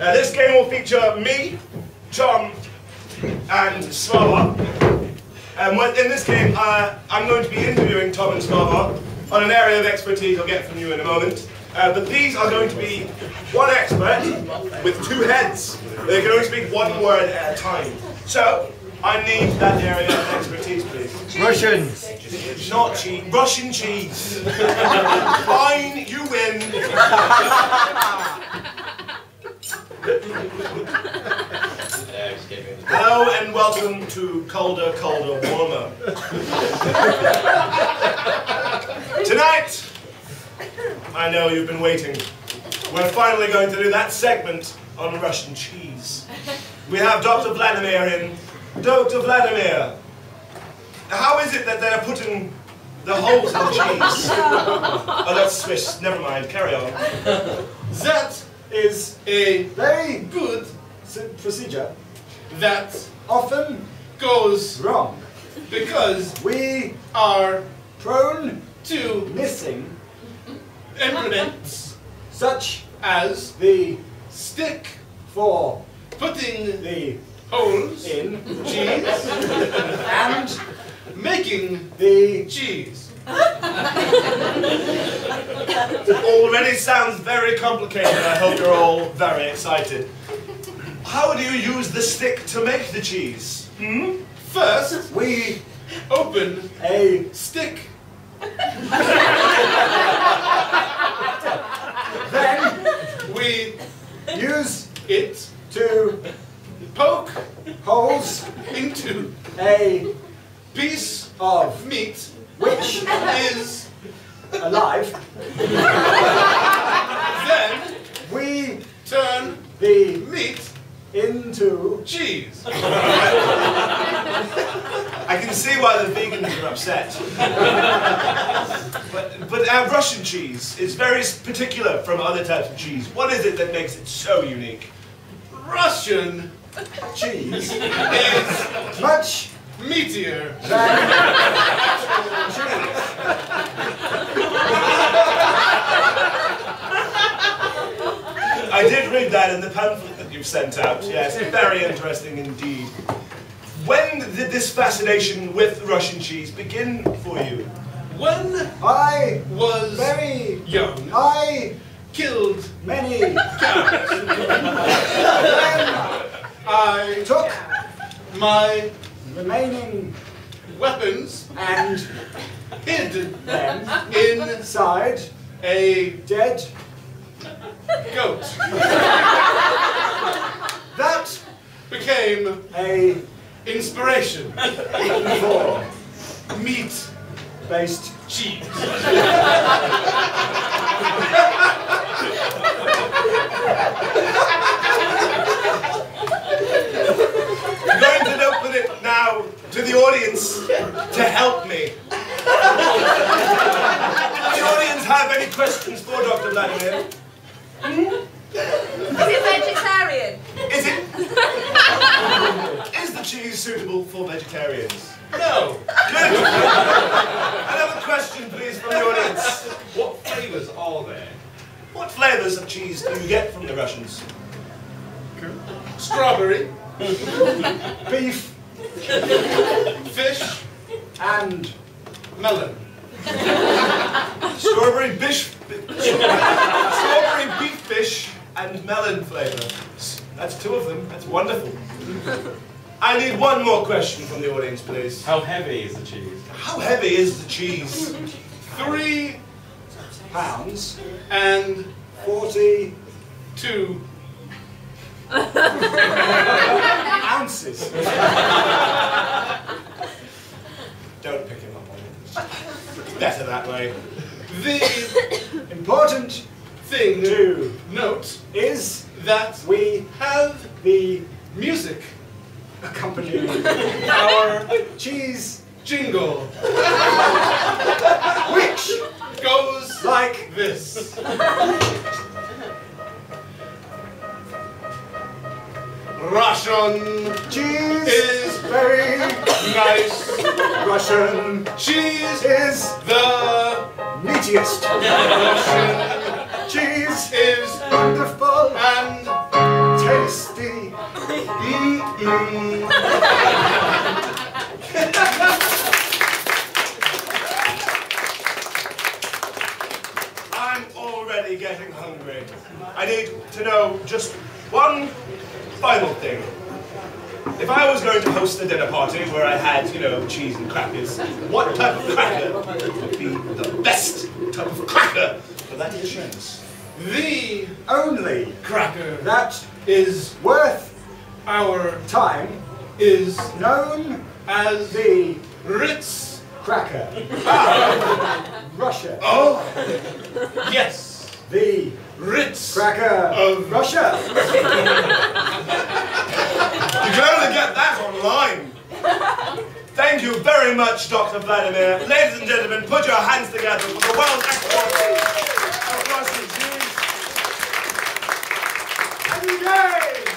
Uh, this game will feature me, Tom, and Svavar. And in this game, uh, I'm going to be interviewing Tom and Svavar on an area of expertise I'll get from you in a moment. Uh, but these are going to be one expert with two heads. They can only speak one word at a time. So, I need that area of expertise, please. Russian. Not cheese. Russian cheese. Fine, you win. Hello and welcome to Colder, Colder, Warmer. Tonight, I know you've been waiting. We're finally going to do that segment on Russian cheese. We have Dr. Vladimir in. Dr. Vladimir, how is it that they're putting the holes in the cheese? Oh, that's Swiss. Never mind. Carry on. That Is a very good procedure that often goes wrong. because We are prone to missing implements such as the stick for putting the holes in cheese and making the cheese. It already sounds very complicated. I hope you're all very excited. How do you use the stick to make the cheese? Hmm? First, we open a stick. then We use it to poke holes into a piece of meat which is alive. then We turn the meat into cheese. I can see why the vegans are upset. but but our Russian cheese is very particular from other types of cheese. What is it that makes it so unique? Russian cheese is much meatier. than cheese. I did read that in the pamphlet that you've sent out. Yes, very interesting indeed. When did this fascination with Russian cheese begin for you? When I was very young, I killed many cows. I took my remaining weapons and hid them inside a dead goat. that Became a inspiration for meat based cheese. I'm going to open it now to the audience to help me. Does the audience have any questions for Dr. Is it vegetarian? Is it? Is the cheese suitable for vegetarians? No. Good. Another question, please, from the audience. What flavors are there? What flavors of cheese do you get from the Russians? Strawberry, beef fish, and melon. Strawberry bish, strawberry beef fish and melon flavor. That's two of them. That's wonderful. I need one more question from the audience, please. How heavy is the cheese? How heavy is the cheese? Three pounds and forty-two ounces. Don't pick him up on it. It's better that way. The Important thing to note is that we have the music, accompanying our cheese jingle which goes like this. Russian cheese is very nice. Russian Cheese is the Cheese is wonderful and tasty. I'm already getting hungry. I need to know just one final thing. If I was going to host a dinner party where I had, you know, cheese and crackers, what type of cracker would be the best type of cracker for that chance? The Only cracker that is worth our time is known as the Ritz. cracker. Ah. Russia. Oh, Yes, The Ritz. cracker Of- Russia. only get that online. Thank you very much, Dr. Vladimir. Ladies and gentlemen, put your hands together for the world export of Russian cheese. Every day.